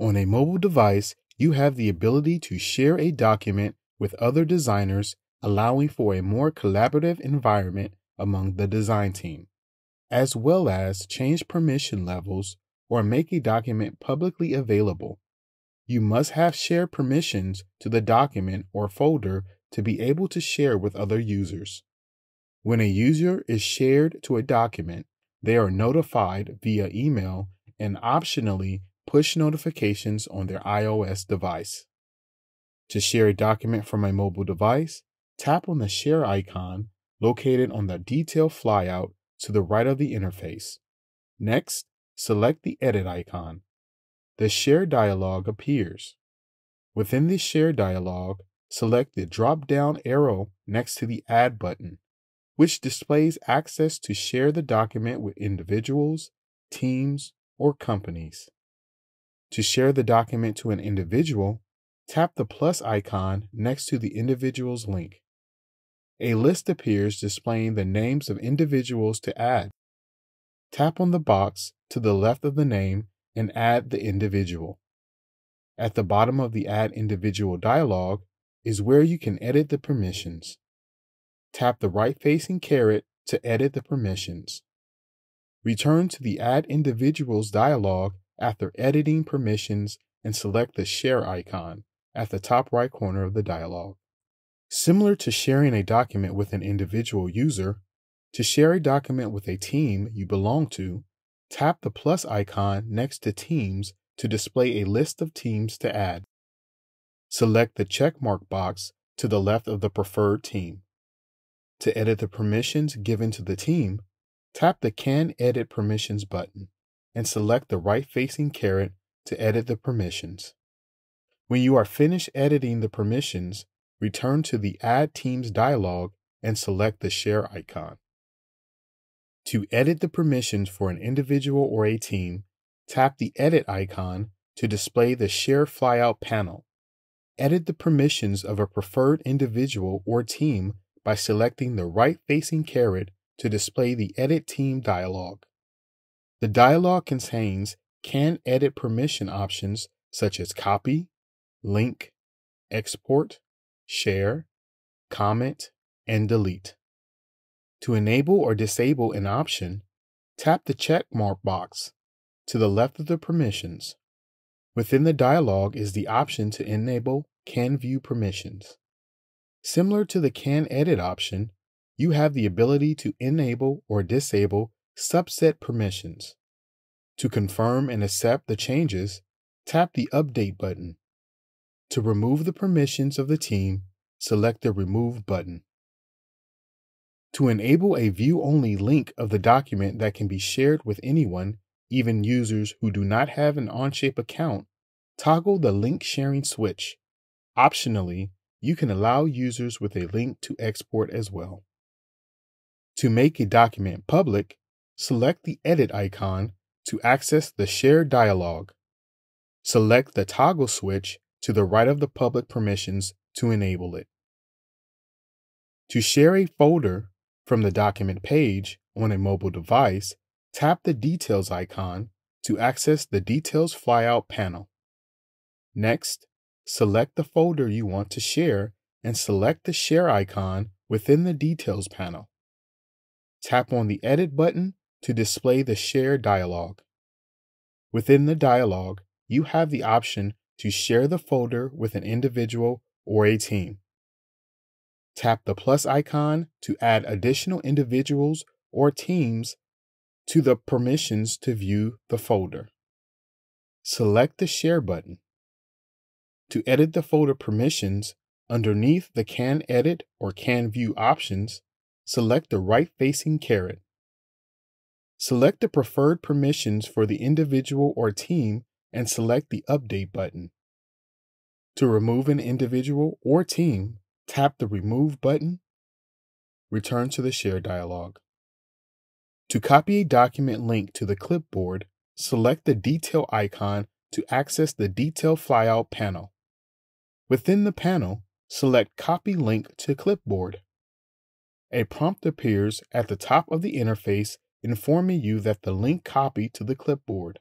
On a mobile device, you have the ability to share a document with other designers, allowing for a more collaborative environment among the design team, as well as change permission levels or make a document publicly available. You must have shared permissions to the document or folder to be able to share with other users. When a user is shared to a document, they are notified via email and optionally push notifications on their iOS device. To share a document from a mobile device, tap on the share icon located on the detail flyout to the right of the interface. Next, select the edit icon. The share dialog appears. Within the share dialog, select the drop down arrow next to the add button, which displays access to share the document with individuals, teams, or companies. To share the document to an individual, tap the plus icon next to the individual's link. A list appears displaying the names of individuals to add. Tap on the box to the left of the name and add the individual. At the bottom of the Add Individual dialog is where you can edit the permissions. Tap the right facing caret to edit the permissions. Return to the Add Individuals dialog after editing permissions and select the Share icon at the top right corner of the dialog. Similar to sharing a document with an individual user, to share a document with a team you belong to, tap the plus icon next to Teams to display a list of teams to add. Select the checkmark box to the left of the preferred team. To edit the permissions given to the team, tap the Can Edit Permissions button and select the right facing caret to edit the permissions. When you are finished editing the permissions, return to the Add Teams dialog and select the Share icon. To edit the permissions for an individual or a team, tap the Edit icon to display the Share Flyout panel. Edit the permissions of a preferred individual or team by selecting the right facing caret to display the Edit Team dialog. The dialog contains can edit permission options such as copy, link, export, share, comment, and delete. To enable or disable an option, tap the check mark box to the left of the permissions. Within the dialog is the option to enable Can View Permissions. Similar to the Can Edit option, you have the ability to enable or disable subset permissions. To confirm and accept the changes, tap the Update button. To remove the permissions of the team, select the Remove button. To enable a view-only link of the document that can be shared with anyone, even users who do not have an Onshape account, toggle the link sharing switch. Optionally, you can allow users with a link to export as well. To make a document public, select the Edit icon to access the Share dialog. Select the toggle switch to the right of the public permissions to enable it. To share a folder from the document page on a mobile device, tap the Details icon to access the Details flyout panel. Next, select the folder you want to share and select the Share icon within the Details panel. Tap on the Edit button to display the Share dialog. Within the dialog, you have the option to share the folder with an individual or a team. Tap the plus icon to add additional individuals or teams to the permissions to view the folder. Select the Share button. To edit the folder permissions, underneath the Can Edit or Can View options, select the right-facing caret. Select the preferred permissions for the individual or team and select the Update button. To remove an individual or team, tap the Remove button. Return to the Share dialog. To copy a document link to the clipboard, select the Detail icon to access the Detail Flyout panel. Within the panel, select Copy Link to Clipboard. A prompt appears at the top of the interface informing you that the link copied to the clipboard.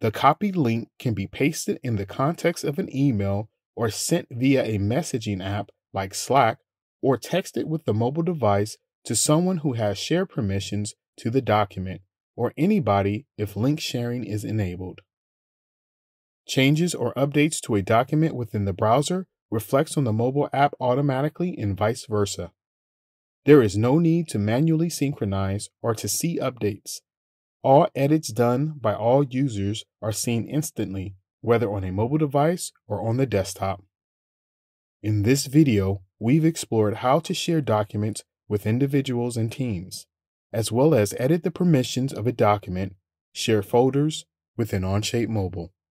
The copied link can be pasted in the context of an email or sent via a messaging app like Slack or texted with the mobile device to someone who has share permissions to the document or anybody if link sharing is enabled. Changes or updates to a document within the browser reflects on the mobile app automatically and vice versa. There is no need to manually synchronize or to see updates. All edits done by all users are seen instantly, whether on a mobile device or on the desktop. In this video, we've explored how to share documents with individuals and teams, as well as edit the permissions of a document, share folders within Onshape Mobile.